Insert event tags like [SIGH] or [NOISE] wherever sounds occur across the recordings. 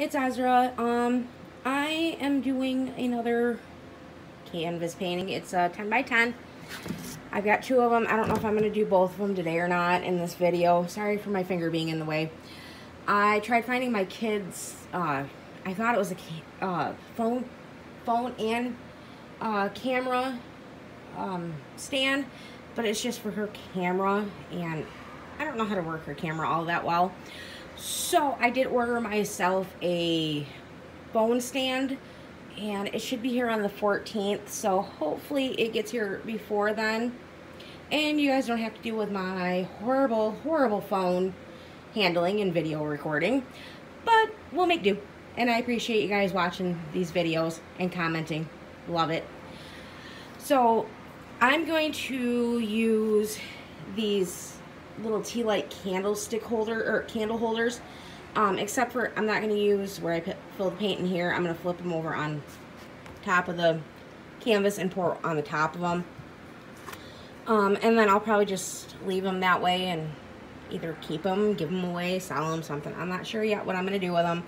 it's Ezra. Um, I am doing another canvas painting. It's a 10 by 10. I've got two of them. I don't know if I'm going to do both of them today or not in this video. Sorry for my finger being in the way. I tried finding my kids, uh, I thought it was a uh, phone, phone and uh, camera um, stand, but it's just for her camera, and I don't know how to work her camera all that well. So I did order myself a phone stand and it should be here on the 14th so hopefully it gets here before then. And you guys don't have to deal with my horrible horrible phone handling and video recording but we'll make do. And I appreciate you guys watching these videos and commenting. Love it. So I'm going to use these little tea light candlestick holder or candle holders. Um, except for I'm not going to use where I fill the paint in here. I'm going to flip them over on top of the canvas and pour on the top of them. Um, and then I'll probably just leave them that way and either keep them, give them away, sell them, something. I'm not sure yet what I'm going to do with them.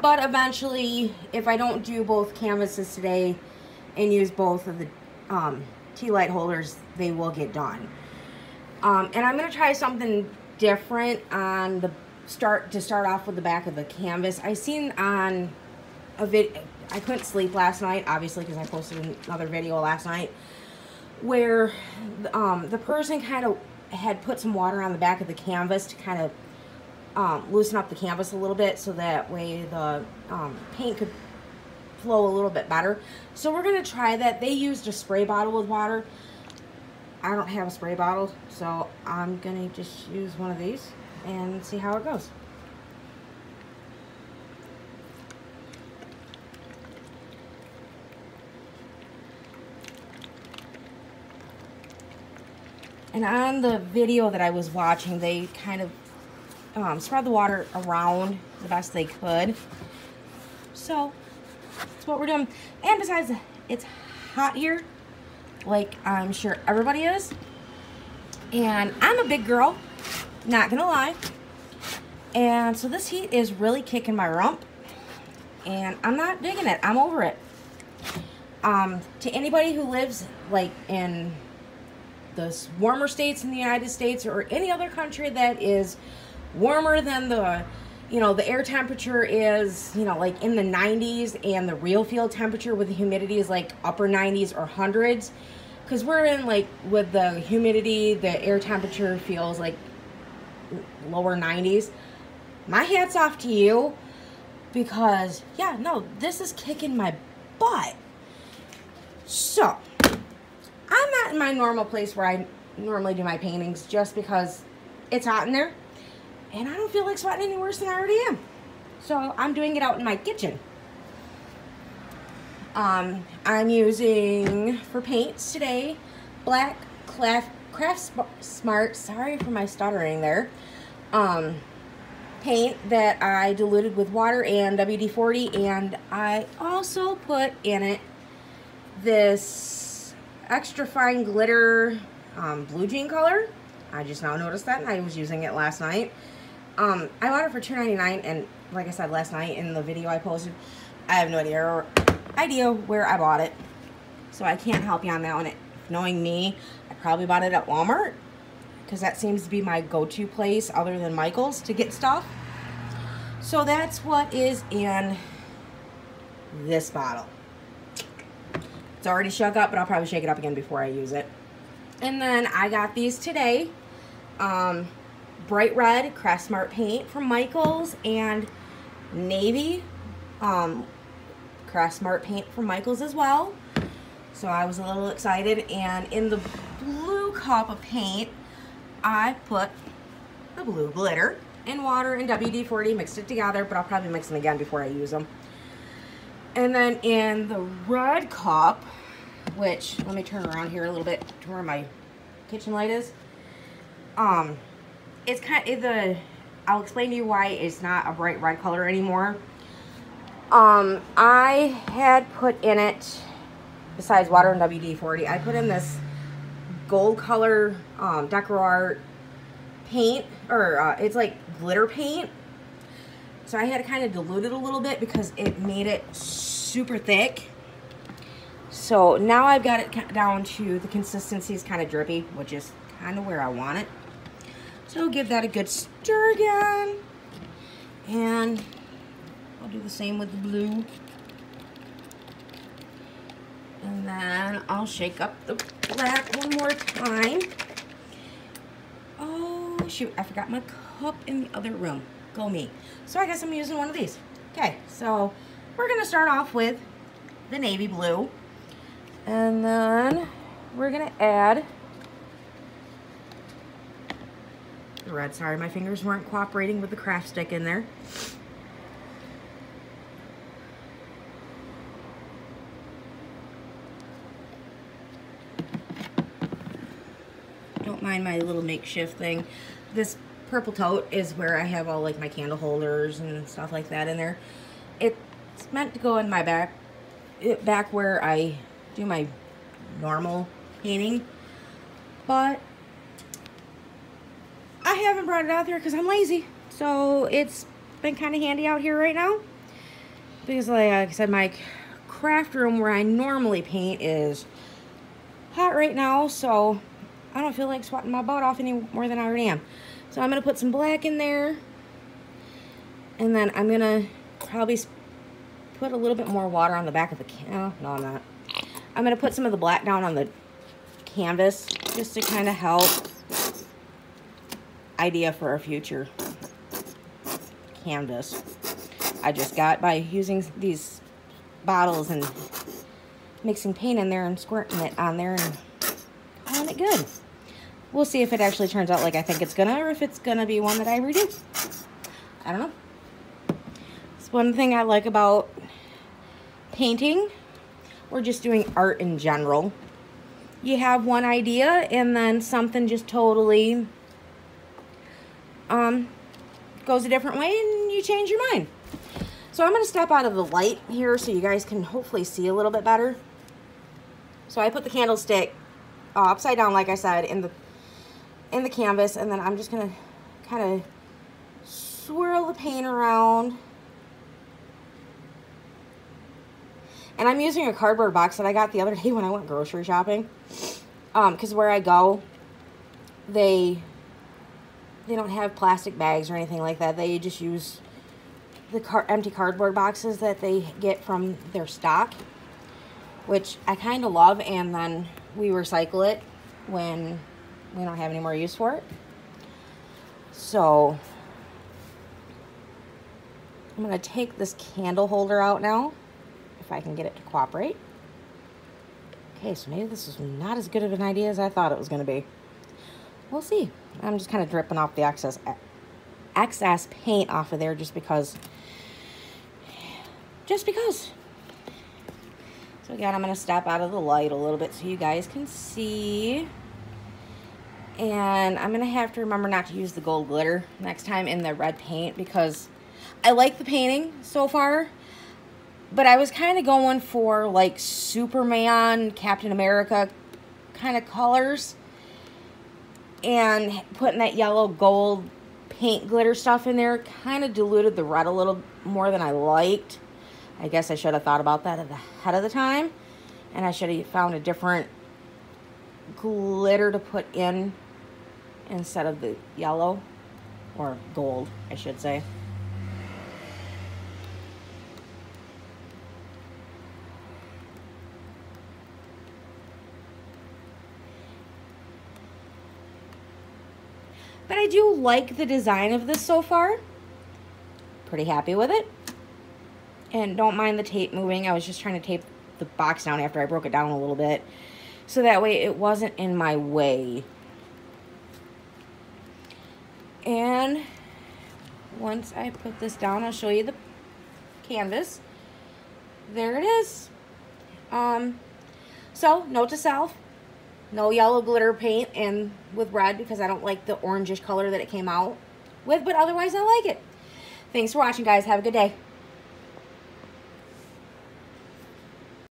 But eventually, if I don't do both canvases today and use both of the um, tea light holders, they will get done. Um, and I'm going to try something different on the start to start off with the back of the canvas. I seen on a video, I couldn't sleep last night, obviously, because I posted another video last night, where um, the person kind of had put some water on the back of the canvas to kind of um, loosen up the canvas a little bit so that way the um, paint could flow a little bit better. So we're going to try that. They used a spray bottle with water. I don't have a spray bottle, so I'm going to just use one of these and see how it goes. And on the video that I was watching, they kind of um, spread the water around the best they could. So, that's what we're doing. And besides, it's hot here like I'm sure everybody is. And I'm a big girl, not gonna lie. And so this heat is really kicking my rump. And I'm not digging it. I'm over it. Um, to anybody who lives like in the warmer states in the United States or any other country that is warmer than the you know the air temperature is you know like in the 90s and the real field temperature with the humidity is like upper 90s or hundreds because we're in like with the humidity, the air temperature feels like lower 90s. My hat's off to you because, yeah, no, this is kicking my butt. So, I'm not in my normal place where I normally do my paintings just because it's hot in there. And I don't feel like sweating any worse than I already am. So, I'm doing it out in my kitchen. Um, I'm using, for paints today, Black Craft, Craft Smart, sorry for my stuttering there, um, paint that I diluted with water and WD-40, and I also put in it this extra fine glitter um, blue jean color. I just now noticed that, and I was using it last night. Um, I bought it for $2.99, and like I said last night in the video I posted, I have no idea idea where I bought it. So I can't help you on that one. Knowing me, I probably bought it at Walmart because that seems to be my go-to place other than Michael's to get stuff. So that's what is in this bottle. It's already shook up, but I'll probably shake it up again before I use it. And then I got these today. Um, bright red Craft Smart paint from Michael's and navy um, Craft Smart paint from Michaels as well. So I was a little excited. And in the blue cup of paint, I put the blue glitter in water and WD-40, mixed it together, but I'll probably mix them again before I use them. And then in the red cup, which, let me turn around here a little bit to where my kitchen light is. Um, it's kind of, the, I'll explain to you why it's not a bright red color anymore. Um, I had put in it, besides water and WD-40, I put in this gold color um, DecoArt paint, or uh, it's like glitter paint. So I had to kind of dilute it a little bit because it made it super thick. So now I've got it down to the consistency is kind of drippy, which is kind of where I want it. So give that a good stir again. And I'll do the same with the blue. And then I'll shake up the black one more time. Oh, shoot, I forgot my cup in the other room. Go me. So I guess I'm using one of these. Okay, so we're to start off with the navy blue. And then we're to add red. Sorry, my fingers weren't cooperating with the craft stick in there. Don't mind my little makeshift thing. This purple tote is where I have all like my candle holders and stuff like that in there. It's meant to go in my back, back where I do my normal painting. But I haven't brought it out there because I'm lazy. So it's been kind of handy out here right now. Because like I said, my craft room where I normally paint is hot right now. So I don't feel like sweating my butt off any more than I already am. So I'm going to put some black in there. And then I'm going to probably put a little bit more water on the back of the can. Oh, no, I'm not. I'm going to put some of the black down on the canvas just to kind of help idea for a future canvas I just got by using these bottles and mixing paint in there and squirting it on there and calling it good. We'll see if it actually turns out like I think it's gonna or if it's gonna be one that I redo. I don't know. It's one thing I like about painting or just doing art in general. You have one idea and then something just totally um, goes a different way and you change your mind. So I'm going to step out of the light here so you guys can hopefully see a little bit better. So I put the candlestick uh, upside down, like I said, in the in the canvas, and then I'm just going to kind of swirl the paint around. And I'm using a cardboard box that I got the other [LAUGHS] day when I went grocery shopping. Because um, where I go, they they don't have plastic bags or anything like that. They just use the car empty cardboard boxes that they get from their stock, which I kind of love. And then we recycle it when we don't have any more use for it. So I'm going to take this candle holder out now, if I can get it to cooperate. Okay, so maybe this is not as good of an idea as I thought it was going to be. We'll see. I'm just kind of dripping off the excess, excess paint off of there just because, just because. So again, I'm going to step out of the light a little bit so you guys can see. And I'm going to have to remember not to use the gold glitter next time in the red paint because I like the painting so far. But I was kind of going for like Superman, Captain America kind of colors and putting that yellow gold paint glitter stuff in there kind of diluted the red a little more than I liked. I guess I should have thought about that ahead of the time. And I should have found a different glitter to put in instead of the yellow or gold, I should say. Do like the design of this so far. Pretty happy with it. And don't mind the tape moving. I was just trying to tape the box down after I broke it down a little bit. So that way it wasn't in my way. And once I put this down, I'll show you the canvas. There it is. Um, so, note to self, no yellow glitter paint and with red because I don't like the orangish color that it came out with, but otherwise I like it. Thanks for watching, guys. Have a good day.